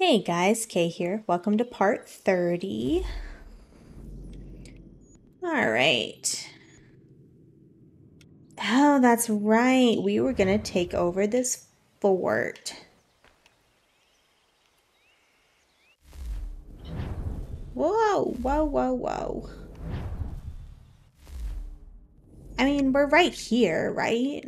Hey guys, Kay here. Welcome to part 30. All right. Oh, that's right. We were going to take over this fort. Whoa, whoa, whoa, whoa. I mean, we're right here, right?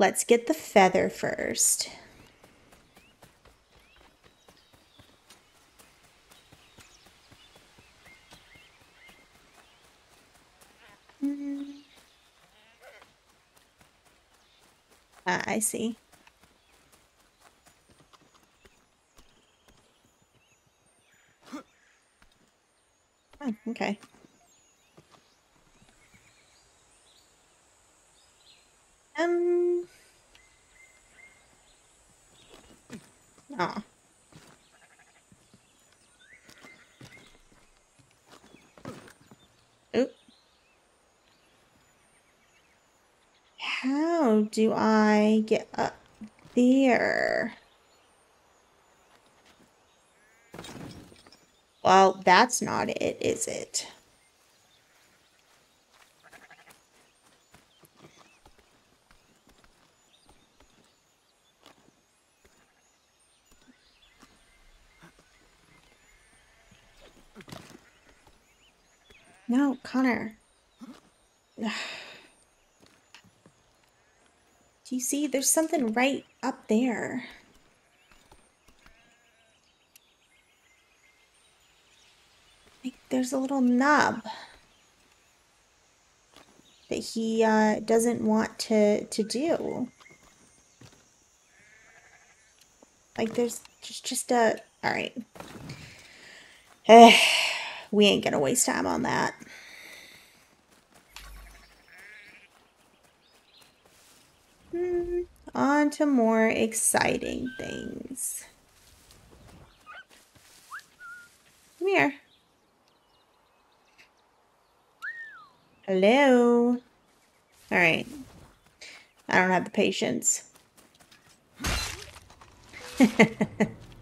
Let's get the feather first. Mm. Ah, I see. Oh, okay. Um. Oh. Oop. How do I get up there? Well, that's not it, is it? No, Connor. Do you see? There's something right up there. Like, there's a little nub that he uh, doesn't want to, to do. Like, there's just, just a... Alright. we ain't gonna waste time on that. Hmm, on to more exciting things. Come here. Hello. All right. I don't have the patience.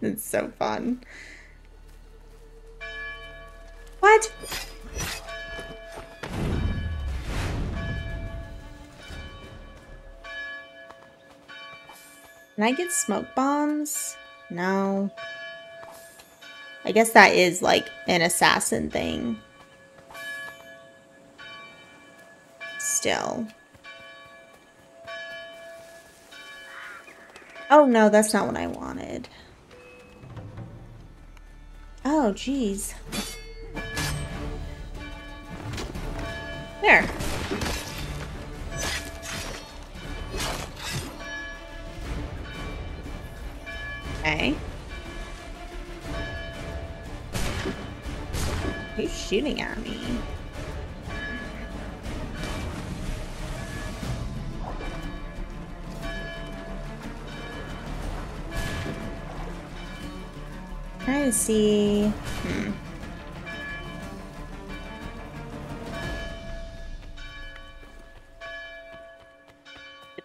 it's so fun. What? Can I get smoke bombs? No. I guess that is like an assassin thing. Still. Oh no, that's not what I wanted. Oh, geez. There. Okay. Who's shooting at me? Trying to see. Hmm.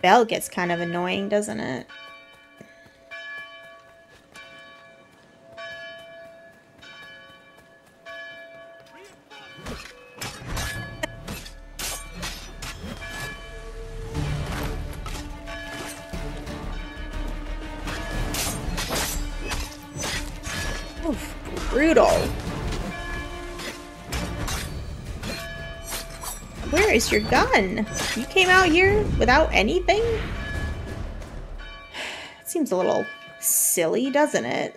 bell gets kind of annoying, doesn't it? Brutal. Where is your gun? You came out here without anything? It seems a little silly, doesn't it?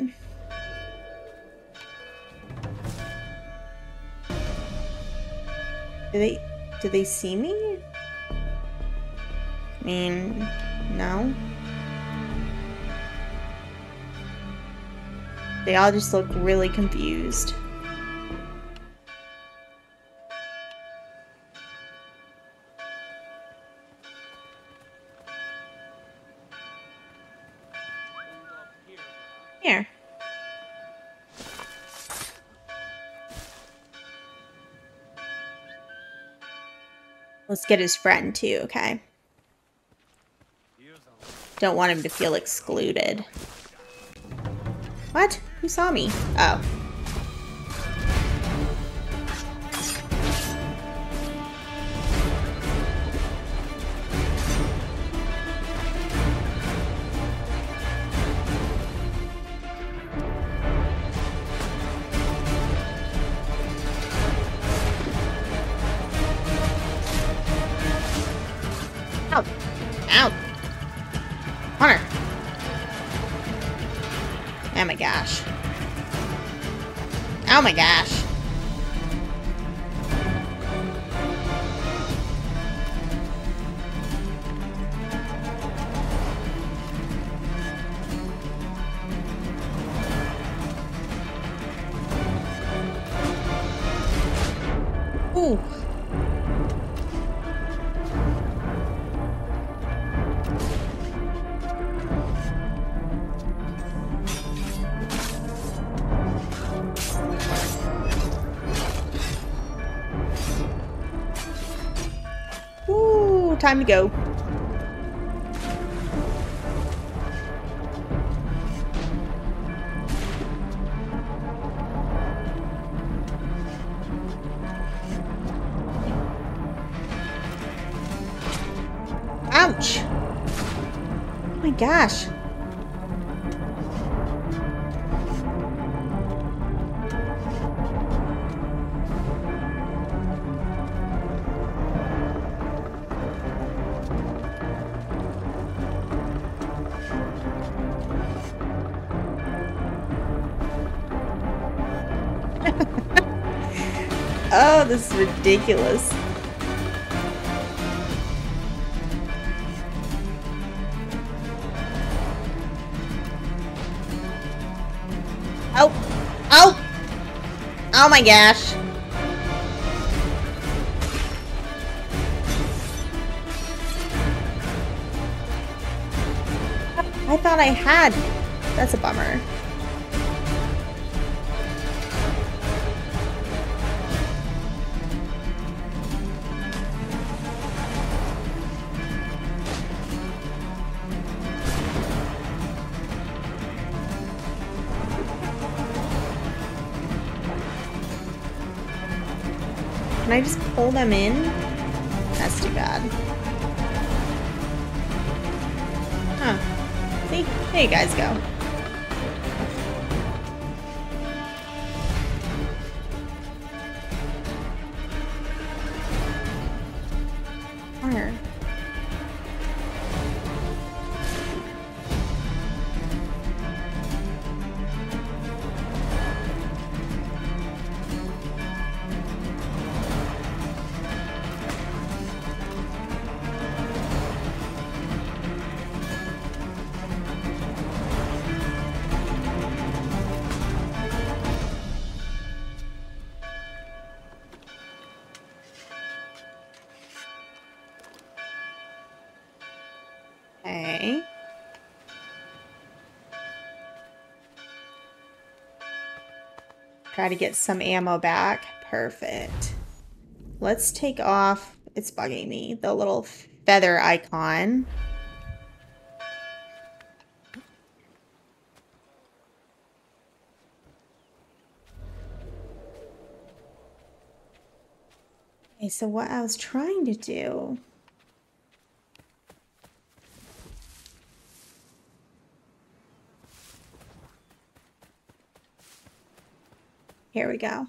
Do they do they see me? I mean, no. They all just look really confused. Here. Let's get his friend too, okay? Don't want him to feel excluded. What? Saw me? Oh Ooh. time to go. Gosh. oh, this is ridiculous. Oh my gosh. I thought I had. That's a bummer. I just pull them in? That's too bad. Huh. See? There you guys go. Try to get some ammo back. Perfect. Let's take off, it's bugging me, the little feather icon. Okay, so what I was trying to do Here we go.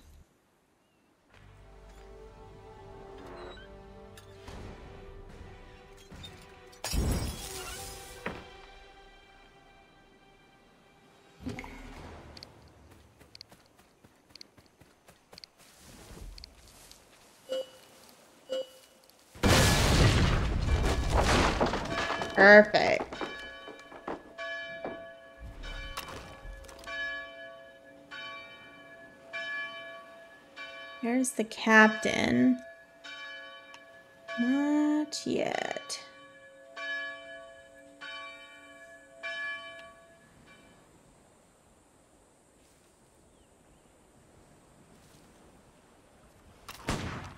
Perfect. The captain? Not yet.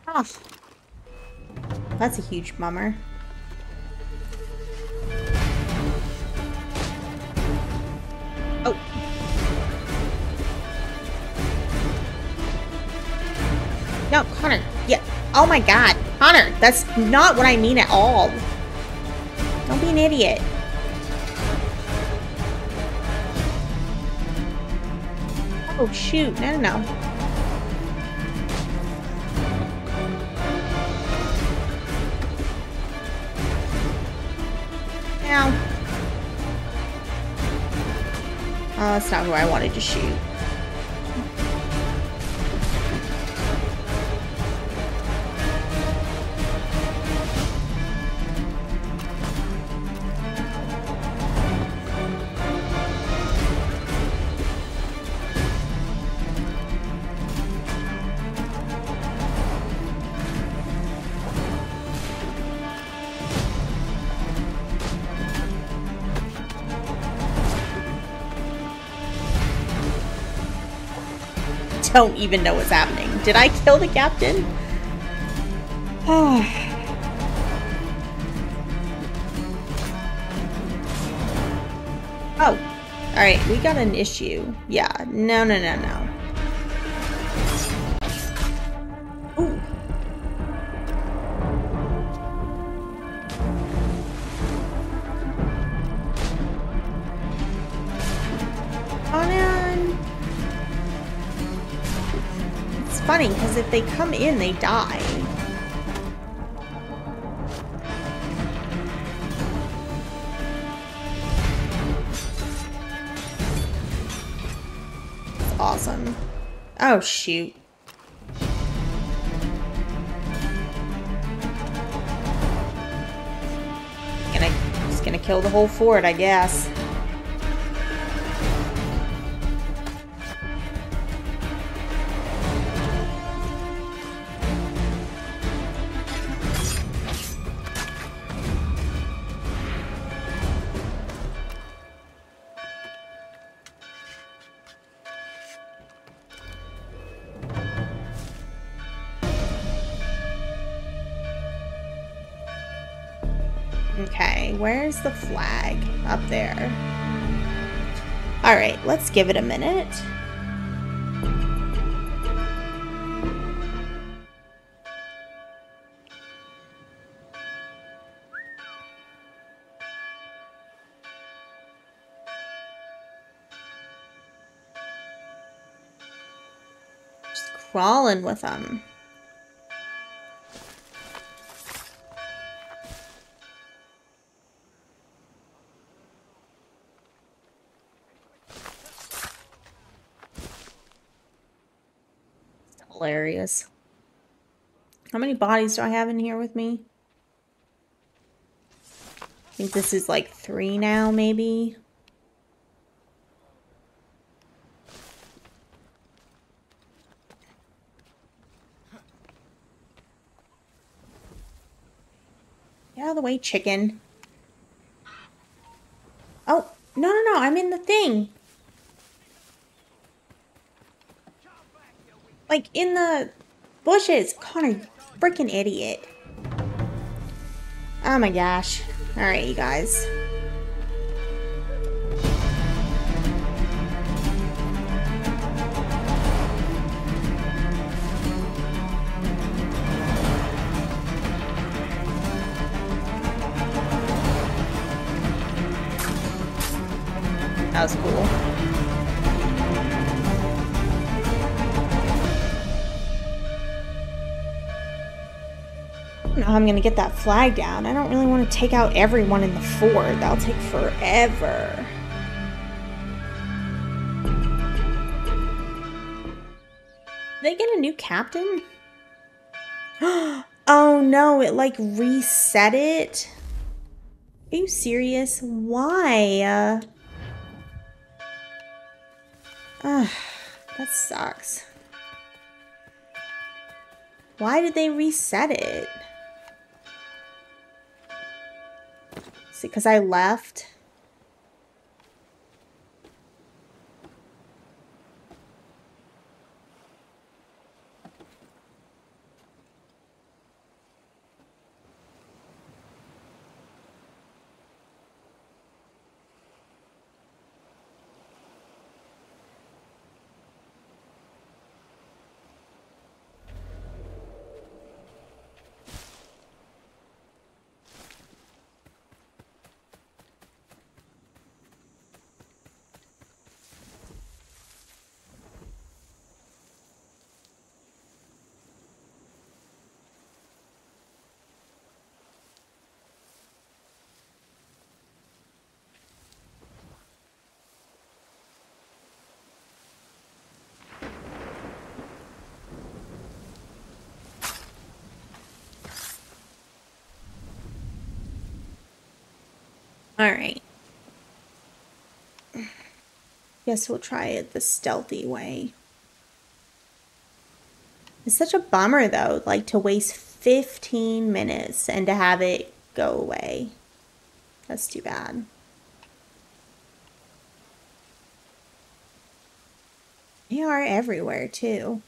Oh. That's a huge bummer. Oh my god. Connor, that's not what I mean at all. Don't be an idiot. Oh, shoot. No, no, no. Ow. Oh, uh, that's not who I wanted to shoot. Don't even know what's happening. Did I kill the captain? Ah. oh, alright, we got an issue. Yeah, no, no, no, no. If they come in, they die. Awesome. Oh, shoot. Gonna, just gonna kill the whole fort, I guess. Let's give it a minute. Just crawling with them. Hilarious. How many bodies do I have in here with me? I think this is like three now, maybe. Get out of the way, chicken. Oh, no, no, no, I'm in the thing. Like, in the bushes. Connor, freaking idiot. Oh my gosh. Alright, you guys. I'm gonna get that flag down. I don't really want to take out everyone in the fort. That'll take forever. They get a new captain? oh no, it like reset it. Are you serious? Why? Uh, that sucks. Why did they reset it? Because I left? Alright. Guess we'll try it the stealthy way. It's such a bummer though, like to waste 15 minutes and to have it go away. That's too bad. They are everywhere too.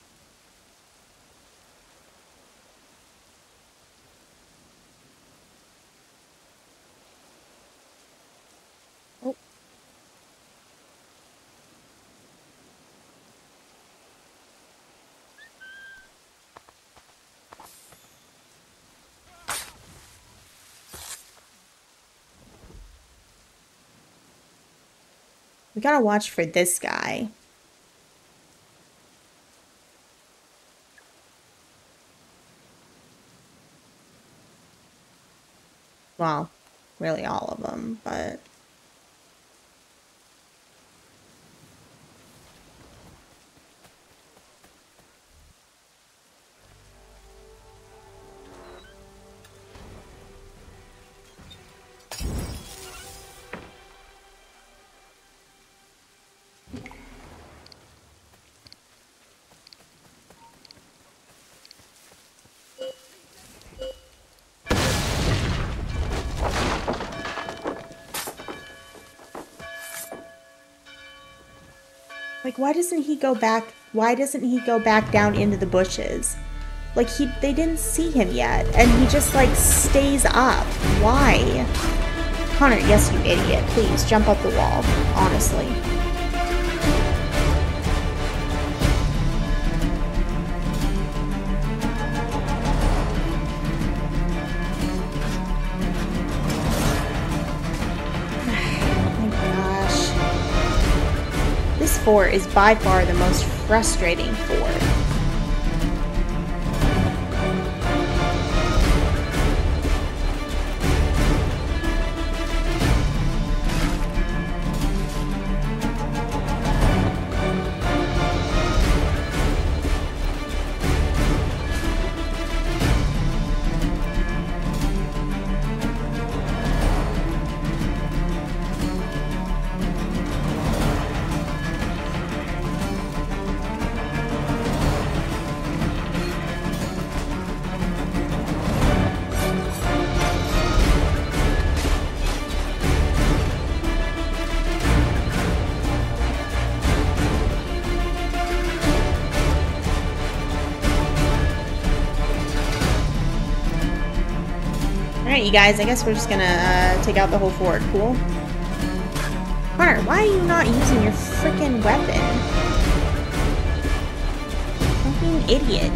We gotta watch for this guy. Well, really all of them, but... Like, why doesn't he go back? Why doesn't he go back down into the bushes? Like, he, they didn't see him yet, and he just, like, stays up. Why? Connor, yes, you idiot. Please, jump up the wall. Honestly. Fort is by far the most frustrating fort. Alright, you guys, I guess we're just gonna uh, take out the whole fort. Cool. Connor, why are you not using your freaking weapon? An idiot.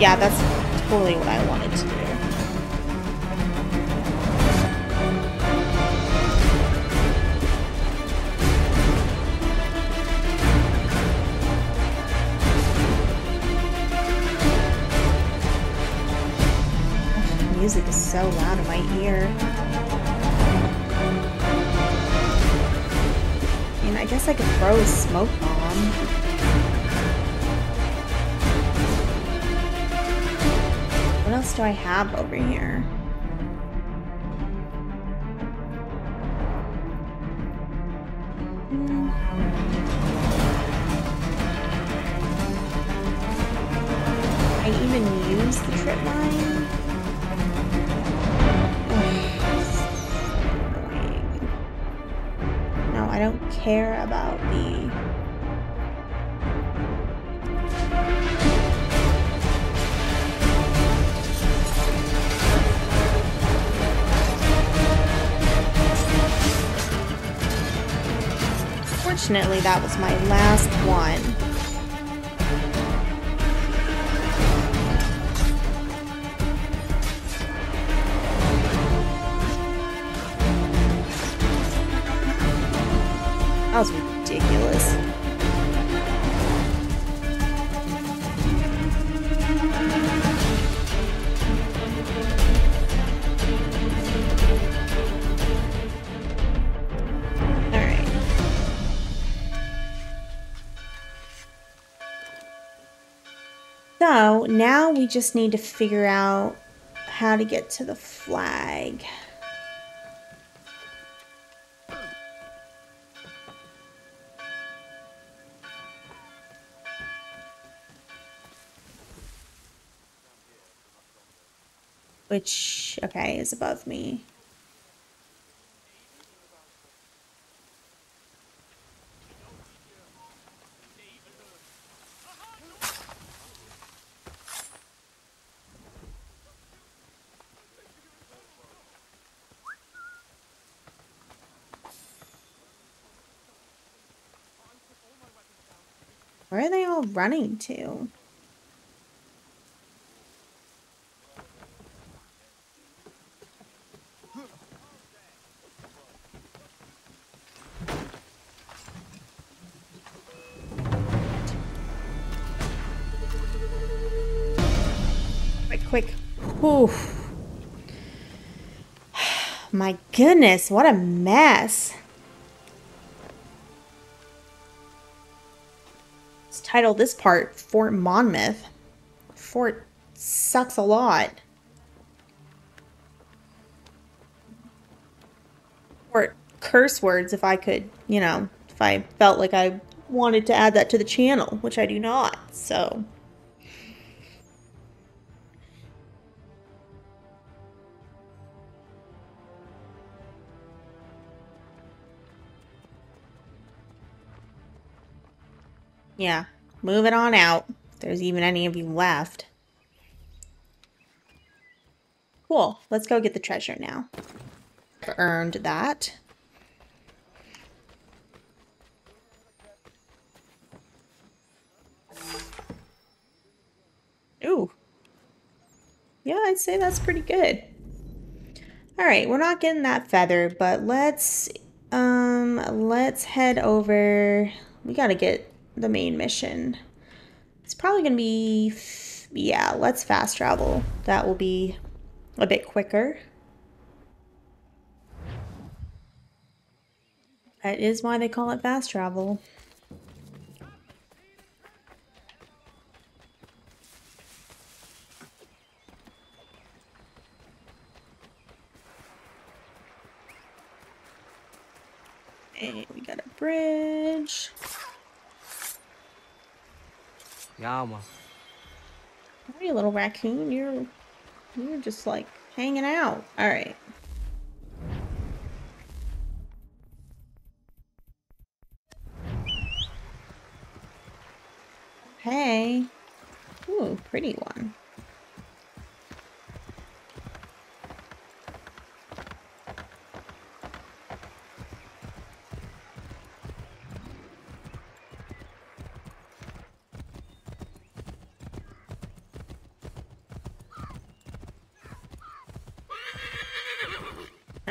Yeah, that's totally what I wanted to do. So loud in my ear. I mean, I guess I could throw a smoke bomb. What else do I have over here? Hmm. I even use the trip line? Care about me. Fortunately, that was my last one. Now we just need to figure out how to get to the flag. Which, okay, is above me. All running to? Quick, quick. Oof. My goodness, what a mess. Title this part Fort Monmouth. Fort sucks a lot. Or curse words if I could, you know, if I felt like I wanted to add that to the channel, which I do not, so. Yeah. Moving on out. If there's even any of you left. Cool. Let's go get the treasure now. Earned that. Ooh. Yeah, I'd say that's pretty good. All right, we're not getting that feather, but let's um let's head over. We got to get the main mission. It's probably going to be, yeah, let's fast travel. That will be a bit quicker. That is why they call it fast travel. Hey, we got a bridge. Yama. Hey, little raccoon, you're you're just like hanging out. All right. Hey. Ooh, pretty one.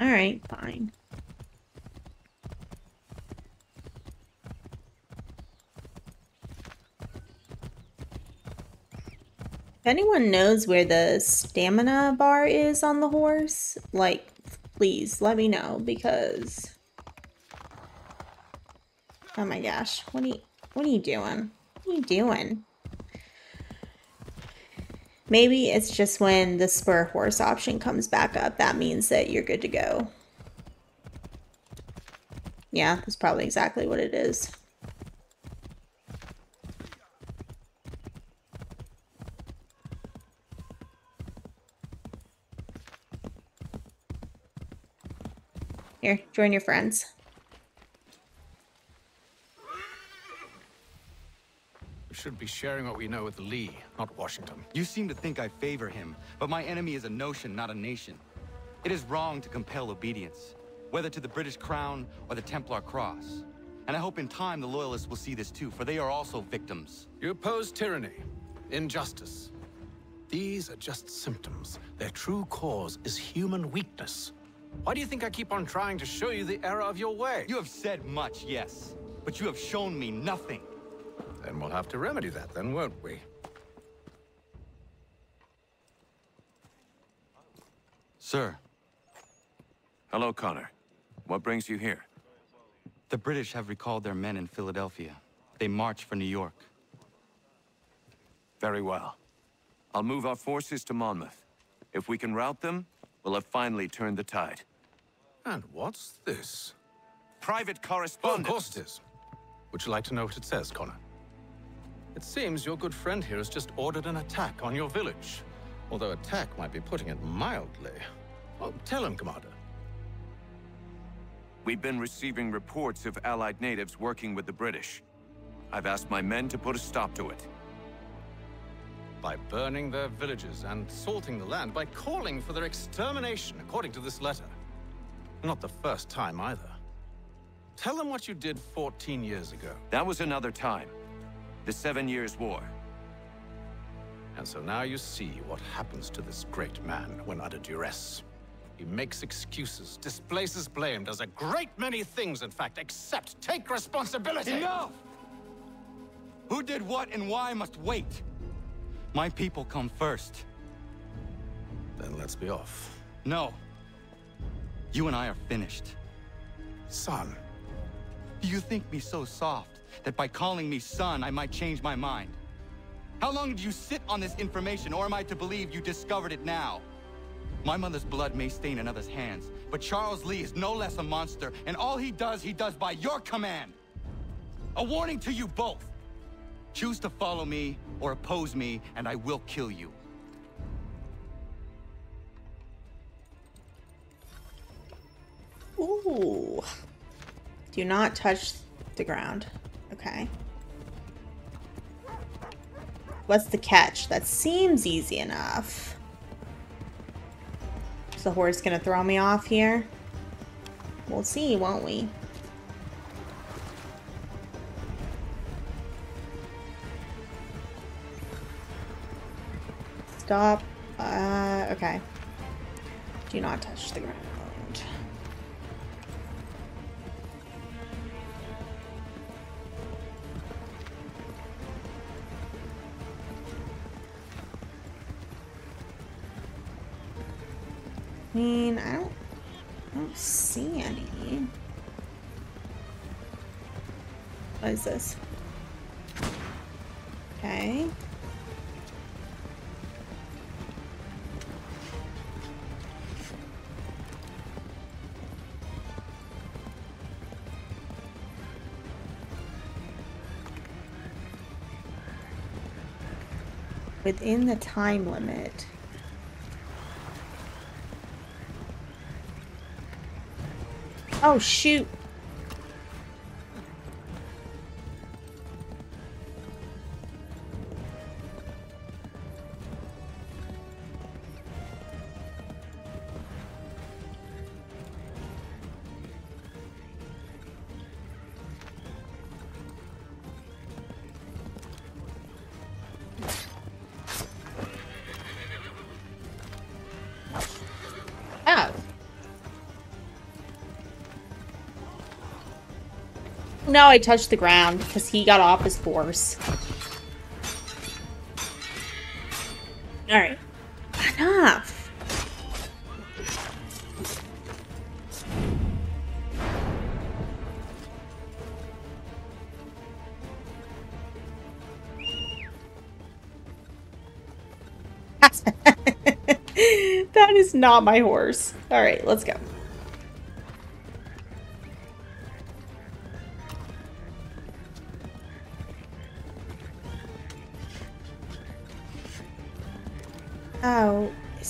Alright, fine. If anyone knows where the stamina bar is on the horse, like, please let me know because... Oh my gosh, what are you, what are you doing? What are you doing? Maybe it's just when the spur horse option comes back up, that means that you're good to go. Yeah, that's probably exactly what it is. Here, join your friends. We should be sharing what we know with Lee, not Washington. You seem to think I favor him, but my enemy is a notion, not a nation. It is wrong to compel obedience, whether to the British Crown or the Templar Cross. And I hope in time the Loyalists will see this too, for they are also victims. You oppose tyranny, injustice. These are just symptoms. Their true cause is human weakness. Why do you think I keep on trying to show you the error of your way? You have said much, yes, but you have shown me nothing. Then we'll have to remedy that then, won't we? Sir. Hello, Connor. What brings you here? The British have recalled their men in Philadelphia. They march for New York. Very well. I'll move our forces to Monmouth. If we can rout them, we'll have finally turned the tide. And what's this? Private Oh, of correspondence. course it is. Would you like to know what it says, Connor? It seems your good friend here has just ordered an attack on your village. Although attack might be putting it mildly. Well, tell him, Commander. We've been receiving reports of Allied natives working with the British. I've asked my men to put a stop to it. By burning their villages and salting the land, by calling for their extermination, according to this letter. Not the first time either. Tell them what you did 14 years ago. That was another time. The Seven Years' War. And so now you see what happens to this great man when under duress. He makes excuses, displaces blame, does a great many things, in fact, except take responsibility. Enough! Who did what and why must wait. My people come first. Then let's be off. No. You and I are finished. Son, Do you think me so soft that by calling me son, I might change my mind? How long did you sit on this information, or am I to believe you discovered it now? My mother's blood may stain another's hands, but Charles Lee is no less a monster, and all he does, he does by your command. A warning to you both. Choose to follow me or oppose me, and I will kill you. Ooh. Do not touch the ground. Okay. What's the catch? That seems easy enough. Is the horse gonna throw me off here? We'll see, won't we? Stop. Uh, okay. Do not touch the ground. I mean, I don't, I don't see any. What is this? Okay. Within the time limit. Oh, shoot. No, I touched the ground because he got off his horse. Alright. Enough. that is not my horse. Alright, let's go.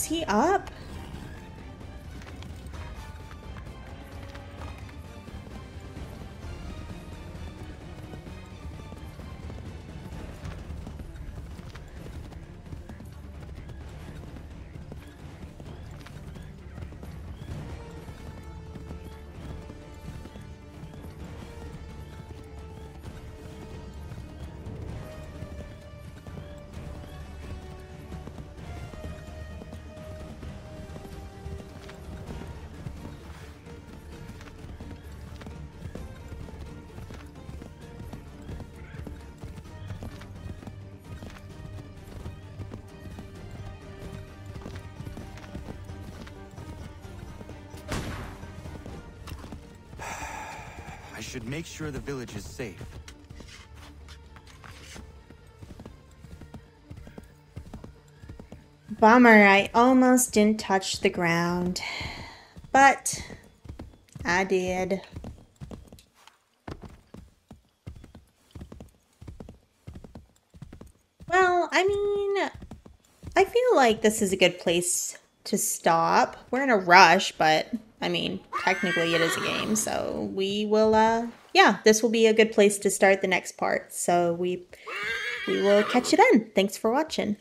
He up? Should make sure the village is safe. Bummer, I almost didn't touch the ground. But I did. Well, I mean, I feel like this is a good place to stop. We're in a rush, but I mean, technically it is a game, so we will uh yeah, this will be a good place to start the next part. So we we will catch you then. Thanks for watching.